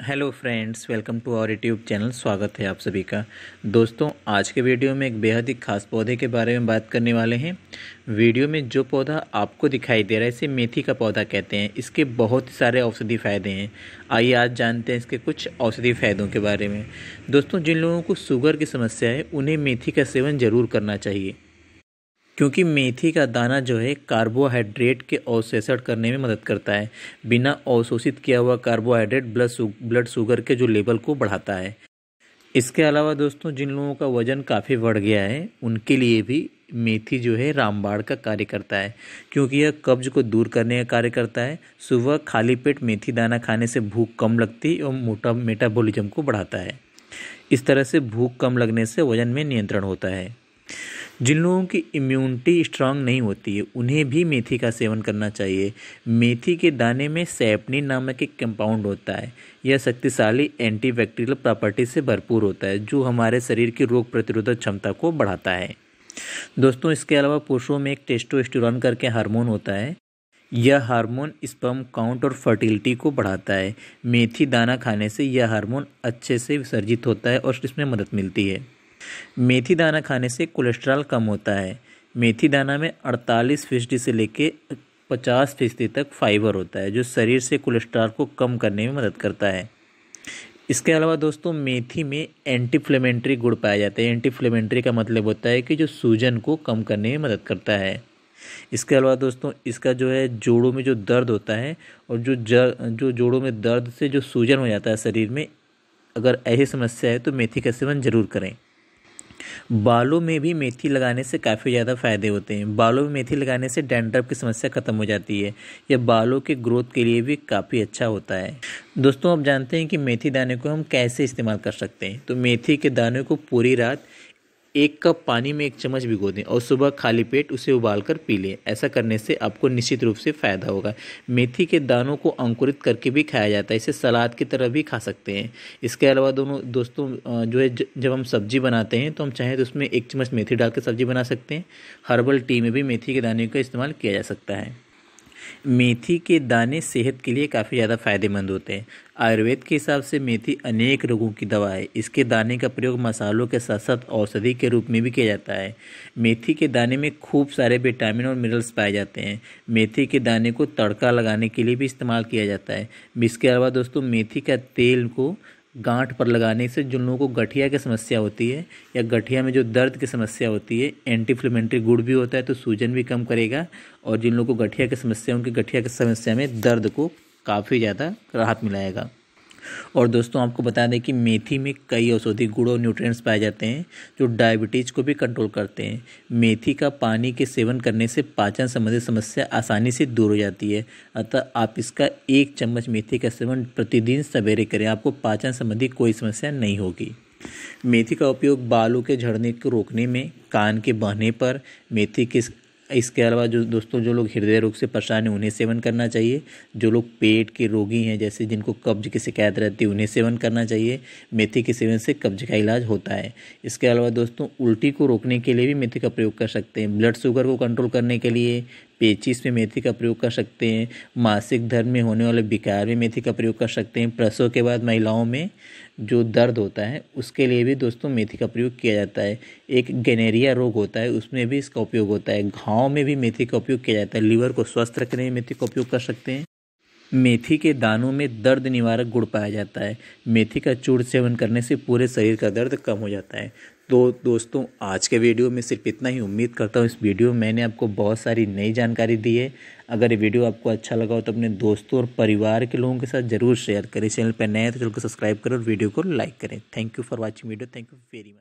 Hello friends, welcome to our YouTube channel. स्वागत है आप सभी का। दोस्तों, आज के वीडियो में एक बेहद ही खास पौधे के बारे में बात करने वाले हैं। वीडियो में जो पौधा आपको दिखाई दे रहा है, इसे मेथी का पौधा कहते हैं। इसके बहुत सारे औषधि फ़ायदे हैं। आइए आज जानते हैं इसके कुछ औषधि फ़ायदों के बारे में। दोस्तों, जिन लोगों को शुगर की समस्या है, उन्हें मेथी का सेवन ज़रूर करना चाहिए। क्योंकि मेथी का दाना जो है कार्बोहाइड्रेट के अवशोषण करने में मदद करता है। बिना अवशोषित किया हुआ कार्बोहाइड्रेट ब्लड ब्लड शुगर के जो लेवल को बढ़ाता है। इसके अलावा दोस्तों, जिन लोगों का वज़न काफ़ी बढ़ गया है, उनके लिए भी मेथी जो है रामबाड़ का कार्य करता है। क्योंकि यह कब्ज को दूर करने का कार्य करता है। सुबह खाली पेट मेथी दाना खाने से भूख कम लगती है और मोटा, मेटाबॉलिज्म को बढ़ाता है। इस तरह से भूख कम लगने से वज़न में नियंत्रण होता है। जिन लोगों की इम्यूनिटी स्ट्रांग नहीं होती है, उन्हें भी मेथी का सेवन करना चाहिए। मेथी के दाने में सैपनिन नामक एक कंपाउंड होता है। यह शक्तिशाली एंटीबैक्टीरियल प्रॉपर्टी से भरपूर होता है, जो हमारे शरीर की रोग प्रतिरोधक क्षमता को बढ़ाता है। दोस्तों, इसके अलावा पुरुषों में एक टेस्टोस्टेरोन करके हार्मोन होता है। यह हार्मोन स्पर्म काउंट और फर्टिलिटी को बढ़ाता है। मेथी दाना खाने से यह हार्मोन अच्छे से विसर्जित होता है और इसमें मदद मिलती है। मेथी दाना खाने से कोलेस्ट्रॉल कम होता है। मेथी दाना में 48 फ़ीसदी से लेके 50 फ़ीसदी तक फाइबर होता है, जो शरीर से कोलेस्ट्रॉल को कम करने में मदद करता है। इसके अलावा दोस्तों, मेथी में एंटीफ्लेमेंट्री गुड़ पाया जाता है। एंटीफ्लेमेंट्री का मतलब होता है कि जो सूजन को कम करने में मदद करता है। इसके अलावा दोस्तों, इसका जो है, जोड़ों में जो दर्द होता है और जो ज, जो जोड़ों में दर्द से जो सूजन हो जाता है शरीर में, अगर ऐसी समस्या है तो मेथी का सेवन ज़रूर करें। बालों में भी मेथी लगाने से काफ़ी ज़्यादा फ़ायदे होते हैं। बालों में मेथी लगाने से डैंड्रफ की समस्या ख़त्म हो जाती है यह बालों के ग्रोथ के लिए भी काफ़ी अच्छा होता है। दोस्तों, आप जानते हैं कि मेथी दाने को हम कैसे इस्तेमाल कर सकते हैं? तो मेथी के दाने को पूरी रात एक कप पानी में एक चम्मच भिगो दें और सुबह खाली पेट उसे उबाल कर पी लें। ऐसा करने से आपको निश्चित रूप से फ़ायदा होगा। मेथी के दानों को अंकुरित करके भी खाया जाता है। इसे सलाद की तरह भी खा सकते हैं। इसके अलावा दोनों दोस्तों जो है जब हम सब्ज़ी बनाते हैं तो हम चाहें तो उसमें एक चम्मच मेथी डाल कर सब्ज़ी बना सकते हैं। हर्बल टी में भी मेथी के दाने का इस्तेमाल किया जा सकता है। मेथी के दाने सेहत के लिए काफ़ी ज़्यादा फ़ायदेमंद होते हैं। आयुर्वेद के हिसाब से मेथी अनेक रोगों की दवा है। इसके दाने का प्रयोग मसालों के साथ साथ औषधि के रूप में भी किया जाता है। मेथी के दाने में खूब सारे विटामिन और मिनरल्स पाए जाते हैं। मेथी के दाने को तड़का लगाने के लिए भी इस्तेमाल किया जाता है। इसके अलावा दोस्तों, मेथी का तेल को गांठ पर लगाने से जिन लोगों को गठिया की समस्या होती है या गठिया में जो दर्द की समस्या होती है एंटीफ्लेमेंट्री गुड़ भी होता है तो सूजन भी कम करेगा और जिन लोगों को गठिया की समस्या उनकी गठिया की समस्या में दर्द को काफ़ी ज़्यादा राहत मिलाएगा। और दोस्तों, आपको बता दें कि मेथी में कई औषधि गुड़ और न्यूट्रिएंट्स पाए जाते हैं, जो डायबिटीज़ को भी कंट्रोल करते हैं। मेथी का पानी के सेवन करने से पाचन संबंधी समस्या आसानी से दूर हो जाती है। अतः आप इसका एक चम्मच मेथी का सेवन प्रतिदिन सवेरे करें, आपको पाचन संबंधी कोई समस्या नहीं होगी। मेथी का उपयोग बालों के झड़ने को रोकने में, कान के बहने पर, मेथी के इसके अलावा जो दोस्तों, जो लोग हृदय रोग से परेशान हैं, उन्हें सेवन करना चाहिए। जो लोग पेट के रोगी हैं, जैसे जिनको कब्ज की शिकायत रहती है, उन्हें सेवन करना चाहिए। मेथी के सेवन से कब्ज का इलाज होता है। इसके अलावा दोस्तों, उल्टी को रोकने के लिए भी मेथी का प्रयोग कर सकते हैं। ब्लड शुगर को कंट्रोल करने के लिए पेचिस में मेथी का प्रयोग कर सकते हैं। मासिक धर्म में होने वाले विकार में मेथी का प्रयोग कर सकते हैं। प्रसव के बाद महिलाओं में जो दर्द होता है, उसके लिए भी दोस्तों मेथी का प्रयोग किया जाता है। एक गनेरिया रोग होता है, उसमें भी इसका उपयोग होता है। घाव में भी मेथी का उपयोग किया जाता है। लीवर को स्वस्थ रखने में मेथी का उपयोग कर सकते हैं। मेथी के दानों में दर्द निवारक गुड़ पाया जाता है। मेथी का चूड़ सेवन करने से पूरे शरीर का दर्द कम हो जाता है। तो दोस्तों, आज के वीडियो में सिर्फ़ इतना ही। उम्मीद करता हूँ इस वीडियो में मैंने आपको बहुत सारी नई जानकारी दी है। अगर ये वीडियो आपको अच्छा लगा हो तो अपने दोस्तों और परिवार के लोगों के साथ ज़रूर शेयर करें। चैनल पर नए तो चैनल को सब्सक्राइब करें और वीडियो को लाइक करें। Thank you for watching video thank you very much